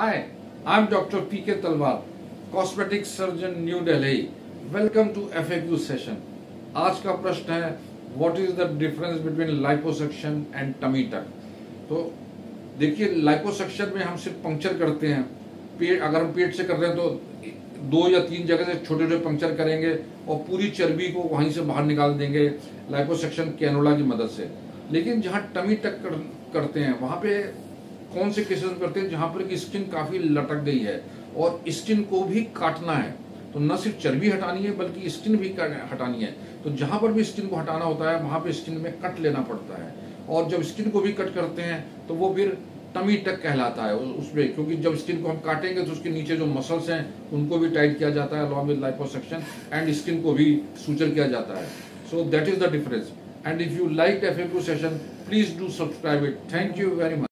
Hi, I'm Dr. PK Talwar, cosmetic surgeon, New Delhi. Welcome to FAQ session. आज का प्रश्न है what is the difference between liposuction and tummy tuck तो देखिए liposuction में हम सिर्फ़ पंक्चर करते हैं पेट अगर हम पेट से कर रहे हैं तो दो या तीन जगह से छोटे छोटे पंक्चर करेंगे और पूरी चर्बी को वहीं से बाहर निकाल देंगे लाइपोसक्शन कैनोला की मदद से लेकिन जहाँ टमी टक कर, करते हैं वहाँ पे कौन से केसेस करते हैं जहाँ पर की स्किन काफ़ी लटक गई है और स्किन को भी काटना है? तो न सिर्फ़ चर्बी हटानी है, बल्कि स्किन भी हटानी है। तो जहाँ पर भी स्किन को हटाना होता है, वहाँ पे स्किन में कट लेना पड़ता है। और जब स्किन को भी कट करते हैं तो वो फिर टमी टक कहलाता है उसमें। क्योंकि जब स्किन को हम काटेंगे तो उसके नीचे जो मसल्स हैं, उनको भी टाइट किया जाता है along with liposuction and skin को भी सूचर किया जाता है। So that is the difference and if you like if session please do subscribe it thank you very much